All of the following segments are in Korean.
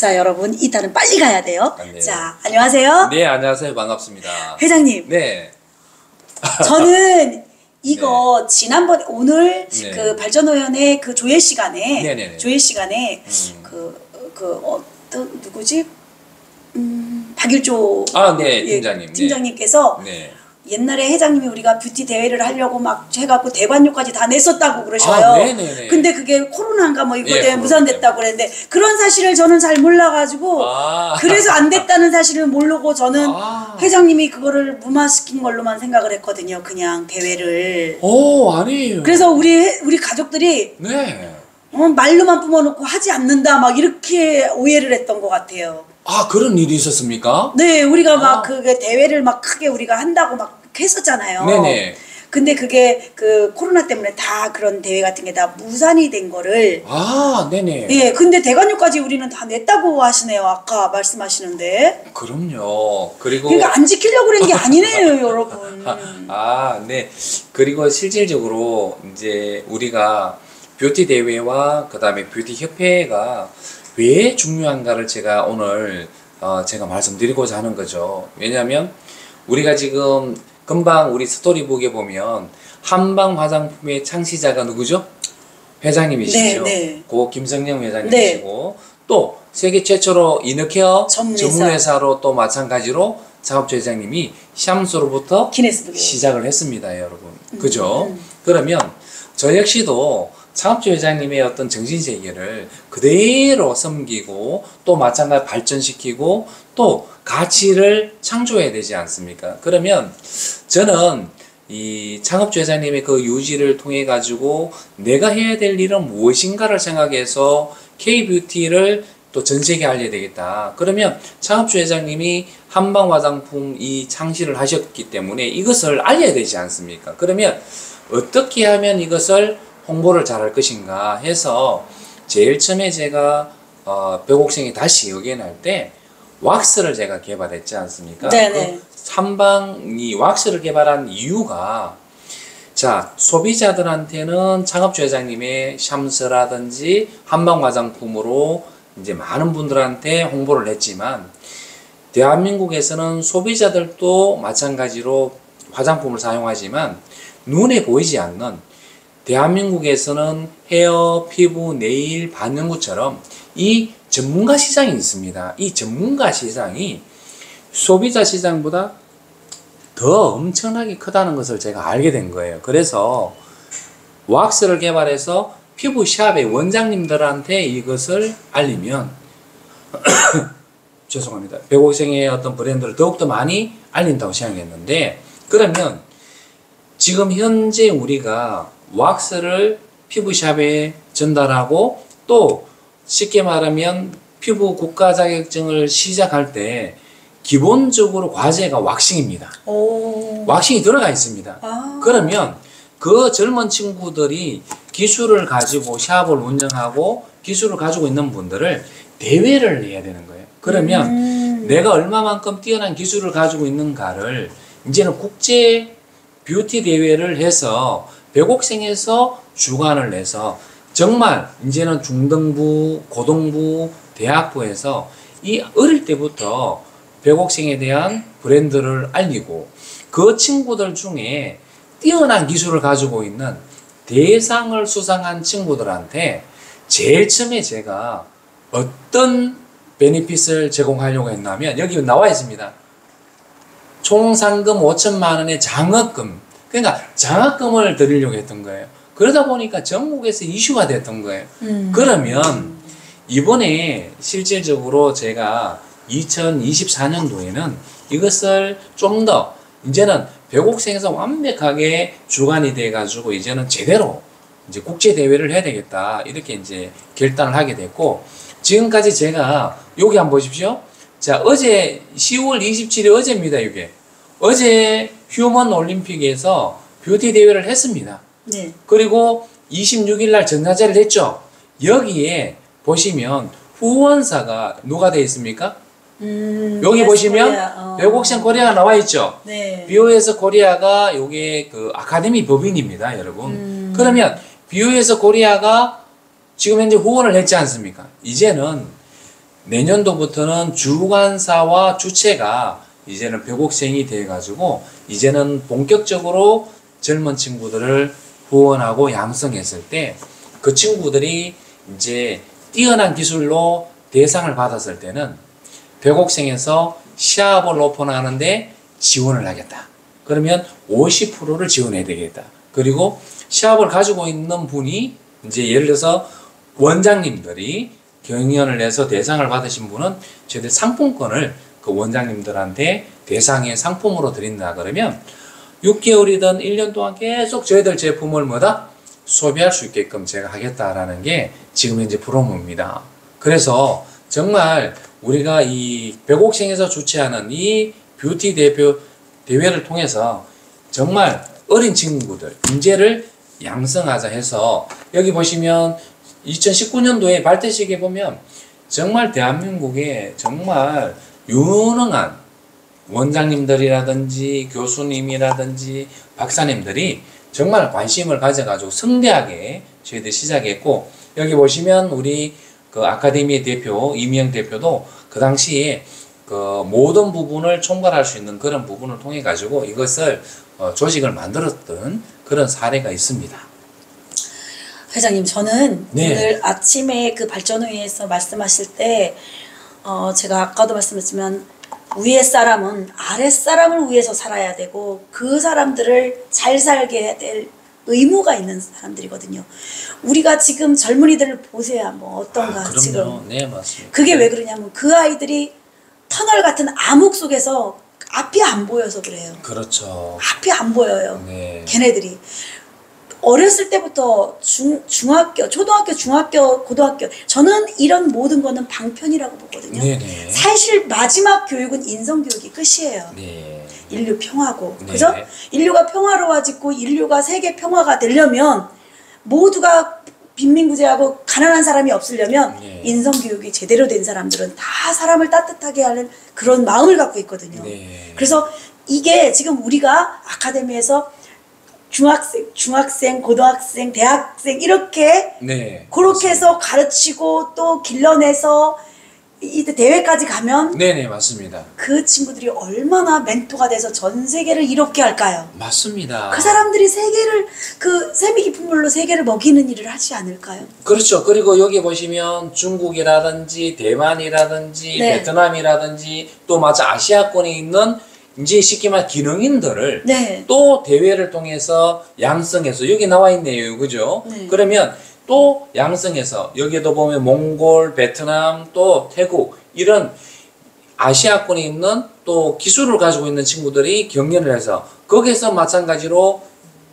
자, 여러분, 이따는 빨리 가야 돼요. 아, 네. 자, 안녕하세요. 네, 안녕하세요. 반갑습니다. 회장님, 네. 저는 이거 지난번에 오늘 네. 그 발전호연의 그 조회 시간에 네네네. 조회 시간에 음. 그, 그 어떤 누구지? 음, 박일조 아, 네, 예, 팀장님. 네. 팀장님께서 네. 옛날에 회장님이 우리가 뷰티 대회를 하려고 막 해갖고 대관료까지 다 냈었다고 그러셔요. 아, 네네네. 근데 그게 코로나인가 뭐 이거 예, 때문에 코로나 무산됐다고 그랬는데 그런 사실을 저는 잘 몰라가지고 아. 그래서 안 됐다는 사실을 모르고 저는 아. 회장님이 그거를 무마시킨 걸로만 생각을 했거든요. 그냥 대회를. 오, 아니에요. 그래서 우리 회- 우리 가족들이 네. 어, 말로만 뿜어놓고 하지 않는다 막 이렇게 오해를 했던 것 같아요. 아, 그런 일이 있었습니까? 네, 우리가 막 아. 그게 대회를 막 크게 우리가 한다고 막 했었잖아요. 네네. 근데 그게 그 코로나 때문에 다 그런 대회 같은 게 다 무산이 된 거를 아, 네네. 예, 근데 대관료까지 우리는 다 냈다고 하시네요. 아까 말씀하시는데. 그럼요. 그리고 그러니까 안 지키려고 그런 게 아니네요, 여러분. 아, 네. 그리고 실질적으로 이제 우리가 뷰티 대회와 그다음에 뷰티 협회가 왜 중요한가를 제가 오늘 어, 제가 말씀드리고자 하는 거죠. 왜냐하면 우리가 지금 금방 우리 스토리북에 보면 한방 화장품의 창시자가 누구죠? 회장님이시죠. 네, 네. 고 김성령 회장님이시고 또 세계 최초로 이너케어 전문회사. 전문회사로 또 마찬가지로 창업주 회장님이 샴스로부터 기네스북에. 시작을 했습니다, 여러분. 그죠? 그러면 저 역시도 창업주 회장님의 어떤 정신 세계를 그대로 섬기고 또 마찬가지 발전시키고 또 가치를 창조해야 되지 않습니까? 그러면 저는 이 창업주 회장님의 그 유지를 통해 가지고 내가 해야 될 일은 무엇인가를 생각해서 K-뷰티를 또 전 세계에 알려야 되겠다. 그러면 창업주 회장님이 한방 화장품 이 창시를 하셨기 때문에 이것을 알려야 되지 않습니까? 그러면 어떻게 하면 이것을 홍보를 잘할 것인가 해서 제일 처음에 제가 어, 벽옥생이 다시 여기에 날때 왁스를 제가 개발했지 않습니까? 네네. 그 삼방이 왁스를 개발한 이유가 자 소비자들한테는 창업주 회장님의 샴스라든지 한방 화장품으로 이제 많은 분들한테 홍보를 했지만 대한민국에서는 소비자들도 마찬가지로 화장품을 사용하지만 눈에 보이지 않는 대한민국에서는 헤어, 피부, 네일, 반영구처럼 이 전문가 시장이 있습니다. 이 전문가 시장이 소비자 시장보다 더 엄청나게 크다는 것을 제가 알게 된 거예요. 그래서 왁스를 개발해서 피부샵의 원장님들한테 이것을 알리면 죄송합니다. 백오생의 어떤 브랜드를 더욱더 많이 알린다고 생각했는데 그러면 지금 현재 우리가 왁스를 피부샵에 전달하고 또 쉽게 말하면 피부 국가 자격증을 시작할 때 기본적으로 과제가 왁싱입니다. 오. 왁싱이 들어가 있습니다. 아. 그러면 그 젊은 친구들이 기술을 가지고 샵을 운영하고 기술을 가지고 있는 분들을 대회를 해야 되는 거예요. 그러면 음. 내가 얼마만큼 뛰어난 기술을 가지고 있는가를 이제는 국제 뷰티 대회를 해서 백옥생에서 주관을 내서 정말 이제는 중등부, 고등부, 대학부에서 이 어릴 때부터 백옥생에 대한 브랜드를 알리고 그 친구들 중에 뛰어난 기술을 가지고 있는 대상을 수상한 친구들한테 제일 처음에 제가 어떤 베니핏을 제공하려고 했냐면 여기 나와 있습니다. 총 상금 5천만 원의 장학금. 그러니까 장학금을 드리려고 했던 거예요. 그러다 보니까 전국에서 이슈가 됐던 거예요. 음. 그러면 이번에 실질적으로 제가 2024년도에는 이것을 좀 더 이제는 백옥생에서 완벽하게 주관이 돼 가지고 이제는 제대로 이제 국제 대회를 해야 되겠다 이렇게 이제 결단을 하게 됐고 지금까지 제가 여기 한번 보십시오. 자 어제 10월 27일 어제입니다 이게 어제 휴먼 올림픽에서 뷰티 대회를 했습니다. 네. 그리고 26일 날 전자제를 했죠. 여기에 보시면 후원사가 누가 되어 있습니까? 음. 여기 보시면 코리아. 어. 백옥생 코리아가 나와 있죠. 네. BOS 코리아가 요게 그 아카데미 법인입니다, 여러분. 음. 그러면 BOS 코리아가 지금 현재 후원을 했지 않습니까? 이제는 내년도부터는 주관사와 주최가 이제는 백옥생이 돼가지고 이제는 본격적으로 젊은 친구들을 후원하고 양성했을 때 그 친구들이 이제 뛰어난 기술로 대상을 받았을 때는 벽옥생에서 시합을 오픈하는데 지원을 하겠다. 그러면 50%를 지원해야 되겠다. 그리고 시합을 가지고 있는 분이 이제 예를 들어서 원장님들이 경연을 해서 대상을 받으신 분은 저희들 상품권을 그 원장님들한테 대상의 상품으로 드린다 그러면 6개월이든 1년 동안 계속 저희들 제품을 뭐다 소비할 수 있게끔 제가 하겠다라는 게 지금 현재 프로모입니다. 그래서 정말 우리가 이 벽옥생에서 주최하는 이 뷰티 대표 대회를 통해서 정말 어린 친구들 인재를 양성하자 해서 여기 보시면 2019년도에 발대식에 보면 정말 대한민국에 정말 유능한 원장님들이라든지 교수님이라든지 박사님들이 정말 관심을 가져가지고 성대하게 저희들 시작했고 여기 보시면 우리 그 아카데미 대표 이미영 대표도 그 당시에 그 모든 부분을 총괄할 수 있는 그런 부분을 통해 가지고 이것을 어, 조직을 만들었던 그런 사례가 있습니다. 회장님 저는 네. 오늘 아침에 그 발전회의에서 말씀하실 때 어, 제가 아까도 말씀했지만 위에 사람은 아래 사람을 위해서 살아야 되고 그 사람들을 잘 살게 될 의무가 있는 사람들이거든요. 우리가 지금 젊은이들을 보세요. 한번 어떤가 아, 지금. 네, 맞습니다. 그게 왜 그러냐면 그 아이들이 터널 같은 암흑 속에서 앞이 안 보여서 그래요. 그렇죠. 앞이 안 보여요. 네. 걔네들이 어렸을 때부터 중, 중학교, 초등학교, 중학교, 고등학교 저는 이런 모든 거는 방편이라고 보거든요. 네네. 사실 마지막 교육은 인성 교육이 끝이에요. 네. 인류 평화고 네. 그죠? 인류가 평화로워지고 인류가 세계 평화가 되려면 모두가 빈민구제하고 가난한 사람이 없으려면 네. 인성 교육이 제대로 된 사람들은 다 사람을 따뜻하게 하는 그런 마음을 갖고 있거든요. 네. 그래서 이게 지금 우리가 아카데미에서 중학생, 중학생, 고등학생, 대학생 이렇게 네. 그렇게 해서 가르치고 또 길러내서 이 대회까지 가면 네네 맞습니다. 그 친구들이 얼마나 멘토가 돼서 전 세계를 이롭게 할까요? 맞습니다. 그 사람들이 세계를 그 세미 깊은 물로 세계를 먹이는 일을 하지 않을까요? 그렇죠. 그리고 여기 보시면 중국이라든지 대만이라든지 네. 베트남이라든지 또 마치 아시아권에 있는 이제 쉽게 말해 기능인들을 네. 또 대회를 통해서 양성해서 여기 나와 있네요. 그죠? 네. 그러면 또 양성해서 여기도 보면 몽골, 베트남, 또 태국 이런 아시아권에 있는 또 기술을 가지고 있는 친구들이 경연을 해서 거기서 마찬가지로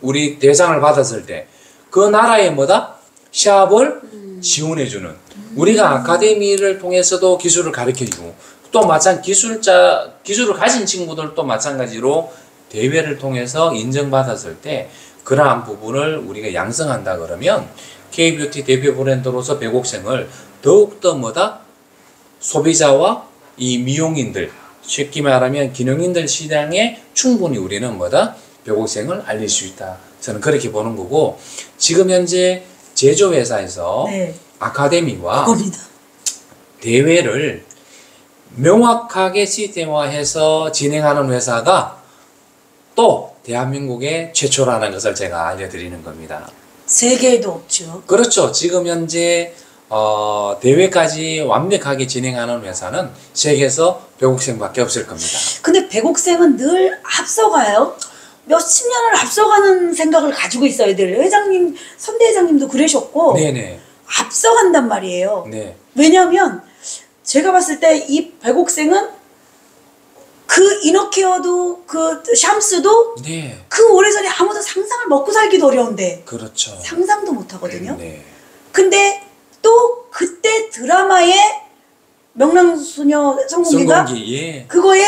우리 대상을 받았을 때 그 나라의 뭐다? 시합을 지원해주는 우리가 아카데미를 통해서도 기술을 가르쳐주고 또 마찬 기술자 기술을 가진 친구들도 마찬가지로 대회를 통해서 인정받았을 때 그러한 부분을 우리가 양성한다 그러면 K뷰티 대표 브랜드로서 백옥생을 더욱더 뭐다 소비자와 이 미용인들 쉽게 말하면 기능인들 시장에 충분히 우리는 뭐다 백옥생을 알릴 수 있다 저는 그렇게 보는 거고 지금 현재 제조회사에서 네. 아카데미와. 대회를 명확하게 시스템화해서 진행하는 회사가 또 대한민국의 최초라는 것을 제가 알려드리는 겁니다. 세계에도 없죠. 그렇죠. 지금 현재 어, 대회까지 완벽하게 진행하는 회사는 세계에서 배국생밖에 없을 겁니다. 근데 백옥생은 늘 앞서가요. 몇십 년을 앞서가는 생각을 가지고 있어야 돼요. 회장님, 선대 회장님도 그러셨고 네네. 앞서간단 말이에요. 네. 왜냐하면 제가 봤을 때 이 백옥생은 그 이너케어도 그 샴스도 네. 그 오래전에 아무도 상상을 먹고 살기도 어려운데 그렇죠. 상상도 못 하거든요. 네. 근데 또 그때 드라마의 명랑소녀 성공기가 성공기 예. 그거에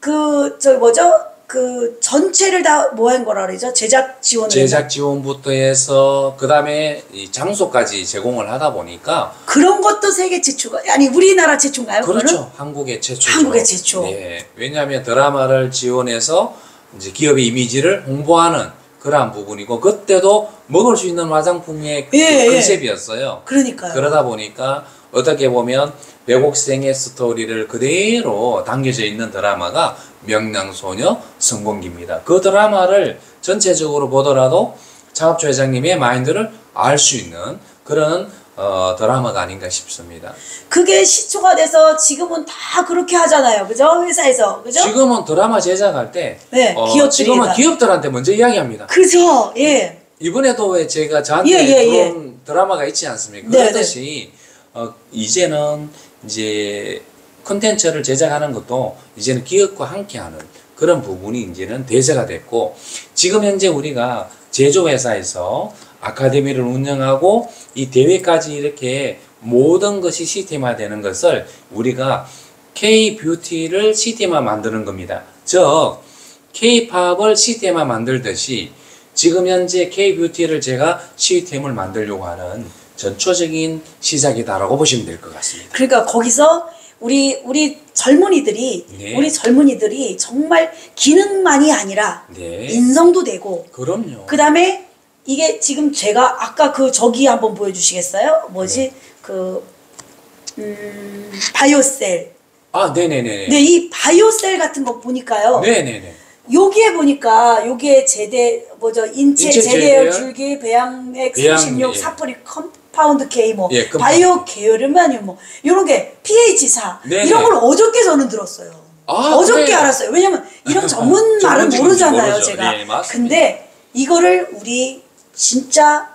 그 저 뭐죠? 그 전체를 다 뭐 한 거라 그러죠? 제작 지원을 제작 지원부터 해서 그 다음에 이 장소까지 제공을 하다 보니까 그런 것도 세계 최초가 아니 우리나라 최초인가요? 그거는? 그렇죠. 한국의 최초죠. 한국의 최초. 네. 왜냐하면 드라마를 지원해서 이제 기업의 이미지를 홍보하는 그러한 부분이고 그때도 먹을 수 있는 화장품의 그 예, 예. 컨셉이었어요. 그러니까요. 그러다 보니까 어떻게 보면 백옥생의 스토리를 그대로 담겨져 있는 드라마가 명랑소녀 성공기입니다. 그 드라마를 전체적으로 보더라도 창업주 회장님의 마인드를 알 수 있는 그런 어, 드라마가 아닌가 싶습니다. 그게 시초가 돼서 지금은 다 그렇게 하잖아요. 그죠? 회사에서. 그죠? 지금은 드라마 제작할 때 네, 어, 기업들이 지금은 다. 기업들한테 먼저 이야기합니다. 그죠? 예. 이번에도 왜 제가 저한테 예, 예, 들어온 드라마가 있지 않습니까? 네, 그렇듯이 어, 이제는 이제 콘텐츠를 제작하는 것도 이제는 기업과 함께하는 그런 부분이 이제는 대세가 됐고 지금 현재 우리가 제조회사에서 아카데미를 운영하고 이 대회까지 이렇게 모든 것이 시스템화 되는 것을 우리가 K 뷰티를 시스템화 만드는 겁니다. 즉 K-팝을 시스템화 만들듯이 지금 현재 K-뷰티를 제가 시스템을 만들려고 하는 전초적인 시작이다라고 보시면 될 것 같습니다. 그러니까 거기서 우리 우리 젊은이들이 네. 우리 젊은이들이 정말 기능만이 아니라 네. 인성도 되고 그럼요. 그다음에 이게 지금 제가 아까 그 저기 한번 보여주시겠어요? 뭐지 네. 그 음, 바이오셀. 아, 네네네. 근데 이 바이오셀 같은 거 보니까요. 네네네. 여기에 보니까 여기에 제대 뭐죠 인체, 인체 제대혈 제대혈, 줄기 배양액 배양, 36 예. 사포닌 compound K 뭐 예. 바이오 계열이면요 뭐 이런 게 pH 4 네네. 이런 걸 어저께 저는 들었어요. 아, 어저께 그래요? 알았어요. 왜냐면 이런 전문 말은 모르잖아요, 모르죠. 제가. 네. 근데 이거를 우리 진짜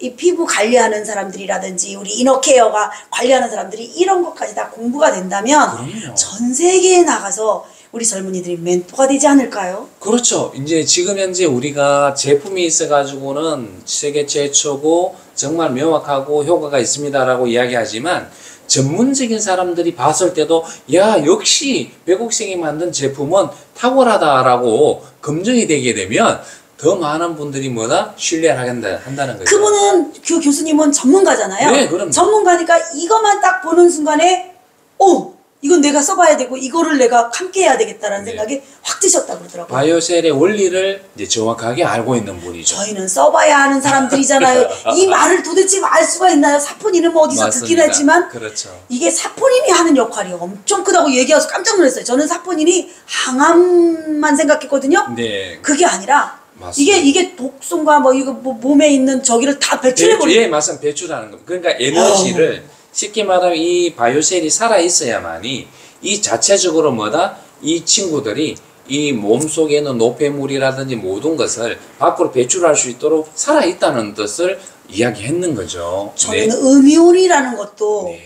이 피부 관리하는 사람들이라든지 우리 이너케어가 관리하는 사람들이 이런 것까지 다 공부가 된다면 그럼요. 전 세계에 나가서 우리 젊은이들이 멘토가 되지 않을까요? 그렇죠. 이제 지금 현재 우리가 제품이 있어가지고는 세계 최초고 정말 명확하고 효과가 있습니다라고 이야기하지만 전문적인 사람들이 봤을 때도 야 역시 외국생이 만든 제품은 탁월하다라고 검증이 되게 되면 더 많은 분들이 뭐다 신뢰를 하겠다 한다는 거죠. 그분은 그 교수님은 전문가잖아요. 네, 그럼요. 전문가니까 이것만 딱 보는 순간에 오 이건 내가 써봐야 되고 이거를 내가 함께 해야 되겠다라는 네. 생각이 확 드셨다 그러더라고요. 바이오셀의 원리를 이제 정확하게 알고 있는 분이죠. 저희는 써봐야 하는 사람들이잖아요. 이 말을 도대체 알 수가 있나요? 사포닌은 뭐 어디서 듣긴 맞습니다. 했지만 그렇죠. 이게 사포닌이 하는 역할이 엄청 크다고 얘기해서 깜짝 놀랐어요. 저는 사포닌이 항암만 생각했거든요. 네. 그게 아니라 맞습니다. 이게 이게 독성과 뭐 이거 뭐 몸에 있는 저기를 다 배출해 배출, 버리는 예, 맞습니다. 배출하는 겁니다. 그러니까 에너지를 쉽게 말하면 이 바이오셀이 살아 있어야만이 이 자체적으로 뭐다 이 친구들이 이 몸 속에 있는 노폐물이라든지 모든 것을 밖으로 배출할 수 있도록 살아 있다는 뜻을 이야기했는 거죠. 저는 음이온이라는 것도 네.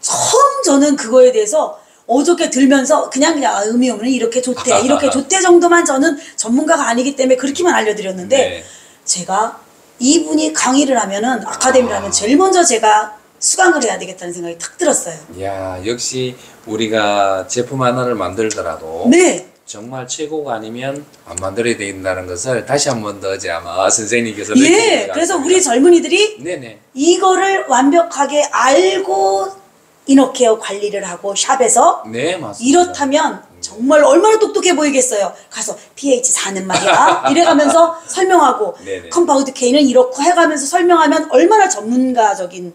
처음 저는 그거에 대해서 어저께 들면서 그냥 그냥 아, 음이온은 이렇게 좋대 이렇게 좋대 정도만 저는 전문가가 아니기 때문에 그렇게만 알려드렸는데 네. 제가 이분이 강의를 하면은 아카데미를 하면 제일 먼저 제가 수강을 해야 되겠다는 생각이 탁 들었어요. 야 역시 우리가 제품 하나를 만들더라도 네. 정말 최고가 아니면 안 만들어야 된다는 것을 다시 한 번 더 어제 아마 선생님께서 예. 그래서. 우리 젊은이들이 네네 이거를 완벽하게 알고 inner care 관리를 하고 shop에서 네 맞습니다. 이렇다면 정말 얼마나 똑똑해 보이겠어요. 가서 pH 4는 말이야. 이래가면서 설명하고 네네. compound K는 이렇고 해가면서 설명하면 얼마나 전문가적인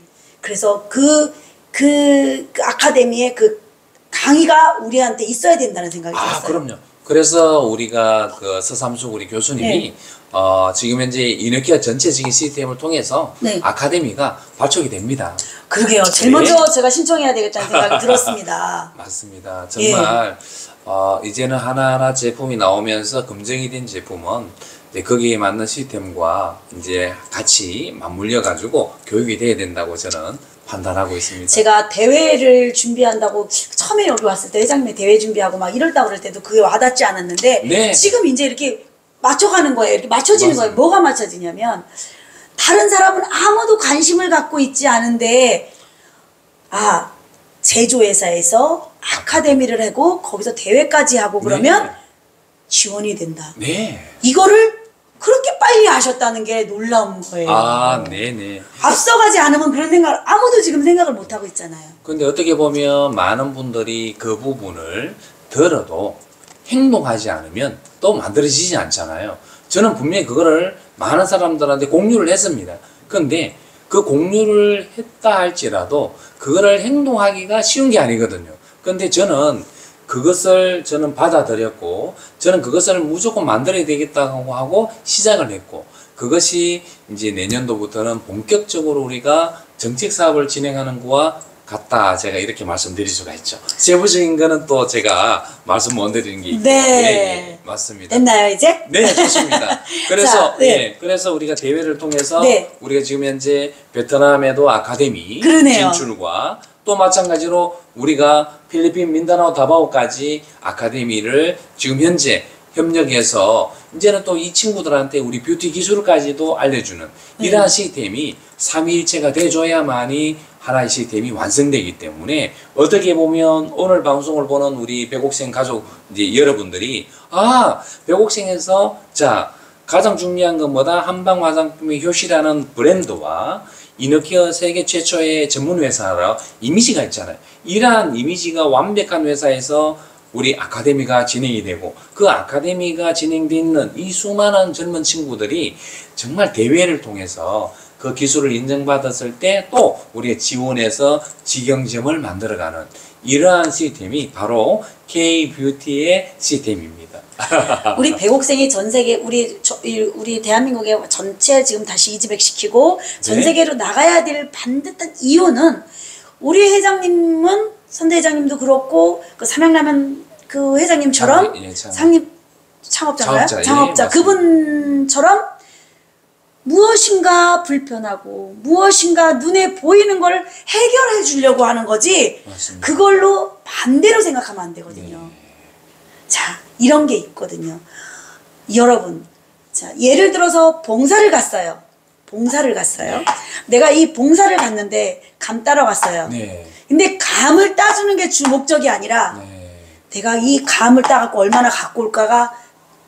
그래서 그, 그, 그 아카데미의 그 강의가 우리한테 있어야 된다는 생각이 아, 들었어요. 그럼요. 그래서 우리가 그 서삼숙 우리 교수님이 네. 어, 지금 현재 이너케어 전체적인 시스템을 통해서 네. 아카데미가 발족이 됩니다. 그러게요. 제일 네. 먼저 제가 신청해야 되겠다는 생각이 들었습니다. 맞습니다. 예. 정말 어, 이제는 하나하나 제품이 나오면서 검증이 된 제품은 이제 거기에 맞는 시스템과 이제 같이 맞물려 가지고 교육이 돼야 된다고 저는 판단하고 있습니다. 제가 대회를 준비한다고 처음에 여기 왔을 때 회장님이 대회 준비하고 막 이럴다 그럴 때도 그게 와닿지 않았는데 네. 지금 이제 이렇게 맞춰가는 거예요. 이렇게 맞춰지는 맞습니다. 거예요. 뭐가 맞춰지냐면 다른 사람은 아무도 관심을 갖고 있지 않은데 아 제조회사에서 아카데미를 하고 거기서 대회까지 하고 그러면 네. 지원이 된다. 네. 이거를 그렇게 빨리 아셨다는 게 놀라운 거예요. 아, 네네. 앞서가지 않으면 그런 생각을 아무도 지금 생각을 못 하고 있잖아요. 근데 어떻게 보면 많은 분들이 그 부분을 들어도 행동하지 않으면 또 만들어지지 않잖아요. 저는 분명히 그거를 많은 사람들한테 공유를 했습니다. 근데 그 공유를 했다 할지라도 그거를 행동하기가 쉬운 게 아니거든요. 근데 저는 그것을 저는 받아들였고 저는 그것을 무조건 만들어야 되겠다고 하고 시작을 했고 그것이 이제 내년도부터는 본격적으로 우리가 정책 사업을 진행하는 거와 같다 제가 이렇게 말씀드릴 수가 있죠. 세부적인 거는 또 제가 말씀 못 드리는 게 네. 예, 예, 맞습니다. 됐나요 이제? 네, 좋습니다. 그래서 자, 네. 예, 그래서 우리가 대회를 통해서 네. 우리가 지금 현재 베트남에도 아카데미 그러네요. 진출과 또 마찬가지로 우리가 필리핀 민다나오 다바오까지 아카데미를 지금 현재 협력해서 이제는 또 이 친구들한테 우리 뷰티 기술까지도 알려주는 네. 이러한 시스템이 삼위일체가 돼줘야만이 하나의 시스템이 완성되기 때문에 어떻게 보면 오늘 방송을 보는 우리 백옥생 가족 이제 여러분들이 아 백옥생에서 자 가장 중요한 건 뭐다 한방 화장품의 효시라는 브랜드와 이너케어 세계 최초의 전문 회사라 이미지가 있잖아요. 이러한 이미지가 완벽한 회사에서 우리 아카데미가 진행이 되고 그 아카데미가 진행돼 있는 이 수많은 젊은 친구들이 정말 대회를 통해서 그 기술을 인정받았을 때 또 우리가 지원해서 직영점을 만들어가는 이러한 시스템이 바로 K-뷰티의 시스템입니다. 우리 백옥생이 전 세계 우리 저, 이- 우리 대한민국에 전체 지금 다시 이지백 시키고 전 네. 세계로 나가야 될 반듯한 이유는 우리 회장님은 선대 회장님도 그렇고 그 삼양라면 그 회장님처럼 장- 예, 장- 상립 창업자인가요? 창업자, 예, 창업자 맞습니다. 그분처럼 무엇인가 불편하고 무엇인가 눈에 보이는 걸 해결해 주려고 하는 거지 맞습니다. 그걸로 반대로 생각하면 안 되거든요. 네. 자, 이런 게 있거든요. 여러분, 자, 예를 들어서 봉사를 갔어요. 봉사를 갔어요. 내가 이 봉사를 갔는데 감 따러 갔어요. 네. 근데 감을 따주는 게 주 목적이 아니라 네. 내가 이 감을 따갖고 얼마나 갖고 올까가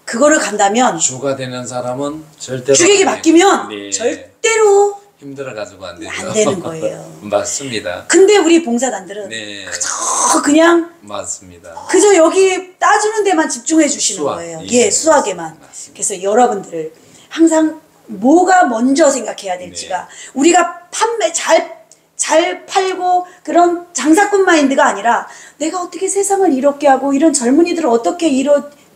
그거를 간다면 주가 되는 사람은 절대로 주객이 안 바뀌면. 네. 절대로 힘들어 가지고 안 되죠. 안 되는 거예요. 맞습니다. 근데 우리 봉사단들은 네. 그저 그냥 맞습니다. 그저 여기 따주는 데만 집중해 주시는 수학. 거예요. 예. 예, 수학에만. 맞습니다. 그래서 여러분들 항상 뭐가 먼저 생각해야 될지가 네. 우리가 판매 잘, 잘 팔고 그런 장사꾼 마인드가 아니라 내가 어떻게 세상을 이롭게 하고 이런 젊은이들을 어떻게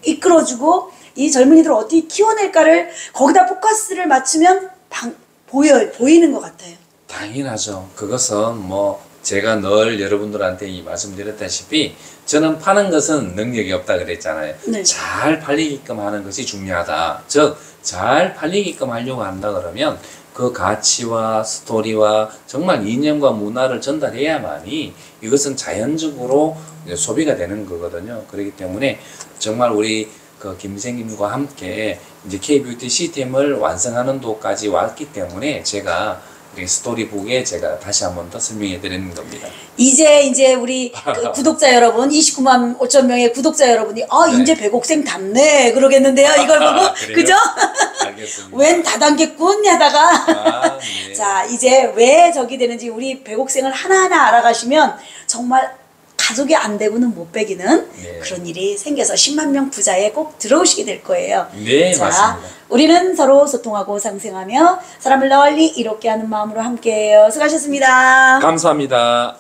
이끌어주고 이 젊은이들을 어떻게 키워낼까를 거기다 포커스를 맞추면 방, 보여, 보이는 것 같아요. 당연하죠. 그것은 뭐 제가 늘 여러분들한테 이 말씀드렸다시피 저는 파는 것은 능력이 없다 그랬잖아요. 네. 잘 팔리게끔 하는 것이 중요하다. 즉, 잘 팔리게끔 하려고 한다 그러면 그 가치와 스토리와 정말 이념과 문화를 전달해야만이 이것은 자연적으로 소비가 되는 거거든요. 그렇기 때문에 정말 우리 그 김생님과 함께 이제 K-뷰티 시스템을 완성하는 도까지 왔기 때문에 제가 스토리북에 제가 다시 한 번 더 설명해 드리는 겁니다. 이제 이제 우리 그 구독자 여러분 29만 5천 명의 구독자 여러분이 아 네. 이제 백옥생 답네 그러겠는데요 이걸 보고? 그죠? 알겠습니다. 웬 다단계꾼 하다가 아, 네. 자 이제 왜 저기 되는지 우리 백옥생을 하나하나 알아가시면 정말 가족이 안 되고는 못 빼기는 네. 그런 일이 생겨서 10만 명 부자에 꼭 들어오시게 될 거예요. 네, 자, 맞습니다. 우리는 서로 소통하고 상생하며 사람을 널리 이롭게 하는 마음으로 함께해요. 수고하셨습니다. 감사합니다.